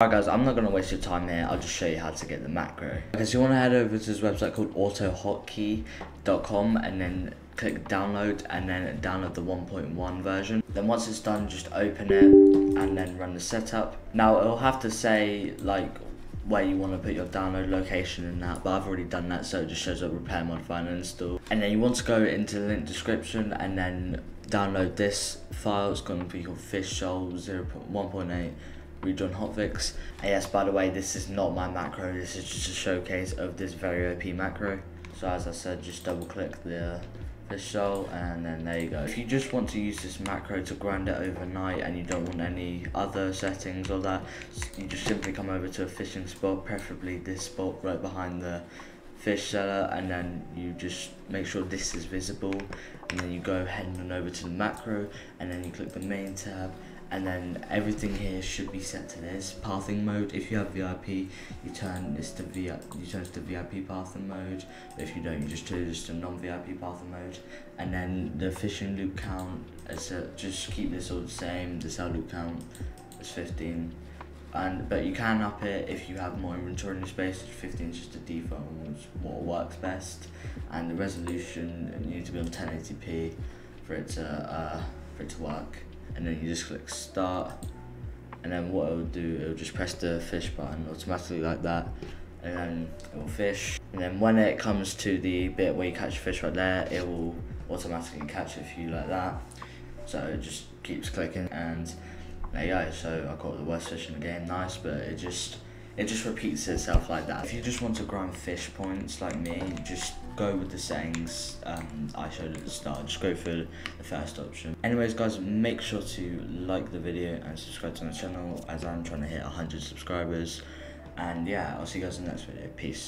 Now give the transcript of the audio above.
Alright guys, I'm not going to waste your time here, I'll just show you how to get the macro. Okay, so you want to head over to this website called autohotkey.com and then click download and then download the 1.1 version. Then once it's done, just open it and then run the setup. Now it'll have to say like where you want to put your download location and that, but I've already done that so it just shows up repair, modify and install. And then you want to go into the link description and then download this file, it's going to be called FishSol 0.1.8 redone hotfix. And yes, by the way, this is not my macro, this is just a showcase of this very OP macro. So as I said, just double click the FishSol and then there you go. If you just want to use this macro to grind it overnight and you don't want any other settings or that, you just simply come over to a fishing spot, preferably this spot right behind the fish seller and then you just make sure this is visible and then you go ahead and over to the macro and then you click the main tab and then everything here should be set to this. Pathing mode if you have vip you turn this to vip you turn to vip pathing mode. But if you don't you just do this to non-vip pathing mode. And then the fishing loop count is a, just keep this all the same. The sell loop count is 15 and but you can up it if you have more inventory space. 15 is just a default what works best. And the resolution you need to be on 1080p for it to uh, for it to work and then you just click start and then what it will do it will just press the fish button automatically like that and then it will fish. And then when it comes to the bit where you catch fish right there it will automatically catch a few like that. So it just keeps clicking and there you go. So I caught the worst fish in the game. Nice but it just it just repeats itself like that. If you just want to grind fish points like me, just go with the settings um, I showed at the start. Just go for the first option. Anyways, guys, make sure to like the video and subscribe to my channel as I'm trying to hit 100 subscribers. And yeah, I'll see you guys in the next video. Peace.